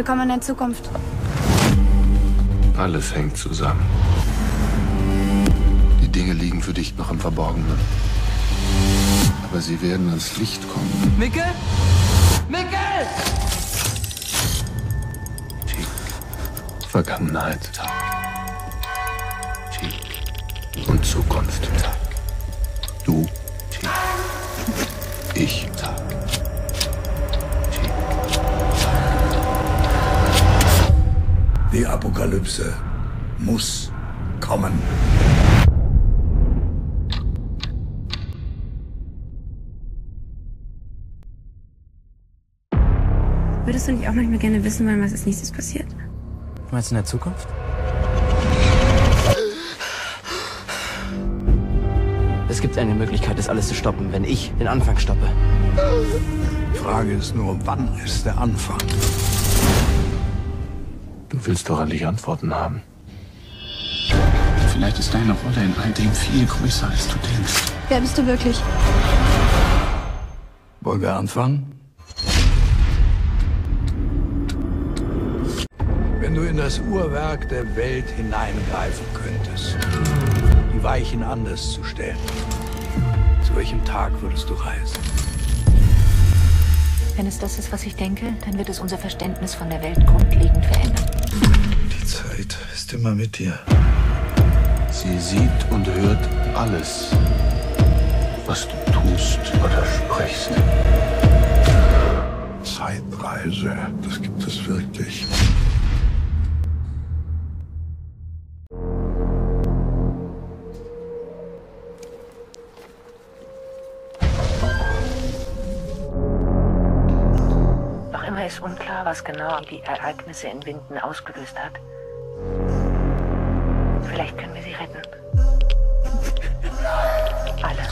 Willkommen in der Zukunft. Alles hängt zusammen. Die Dinge liegen für dich noch im Verborgenen. Aber sie werden ans Licht kommen. Mickel? Mickel! Vergangenheit. Und Zukunft. Die Apokalypse muss kommen. Würdest du nicht auch manchmal gerne wissen wollen, was als nächstes passiert? Du meinst in der Zukunft? Es gibt eine Möglichkeit, das alles zu stoppen, wenn ich den Anfang stoppe. Die Frage ist nur, wann ist der Anfang? Du willst doch endlich Antworten haben. Vielleicht ist deine Rolle in all dem viel größer, als du denkst. Wer bist du wirklich? Wollen wir anfangen? Wenn du in das Uhrwerk der Welt hineingreifen könntest, die Weichen anders zu stellen, zu welchem Tag würdest du reisen? Wenn es das ist, was ich denke, dann wird es unser Verständnis von der Welt grundlegend verändern. Die Zeit ist immer mit dir. Sie sieht und hört alles, was du tust oder sprichst. Zeitreise, das gibt es wirklich. Ist unklar, was genau die Ereignisse in Winden ausgelöst hat. Vielleicht können wir sie retten. Alle.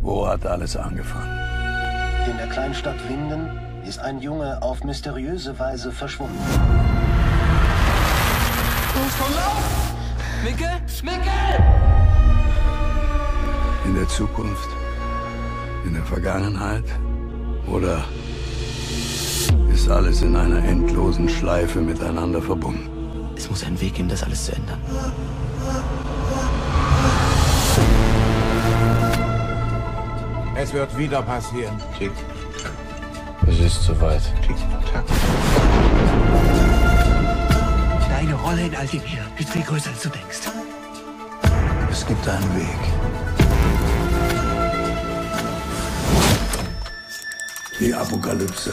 Wo hat alles angefangen? In der Kleinstadt Winden ist ein Junge auf mysteriöse Weise verschwunden. Mickel? Mickel! In der Zukunft? In der Vergangenheit? Oder ist alles in einer endlosen Schleife miteinander verbunden? Es muss einen Weg geben, das alles zu ändern. Es wird wieder passieren. Tick. Es ist soweit. Tick, tack. Deine Rolle in all dem hier ist viel größer, als du denkst. Es gibt einen Weg. Die Apokalypse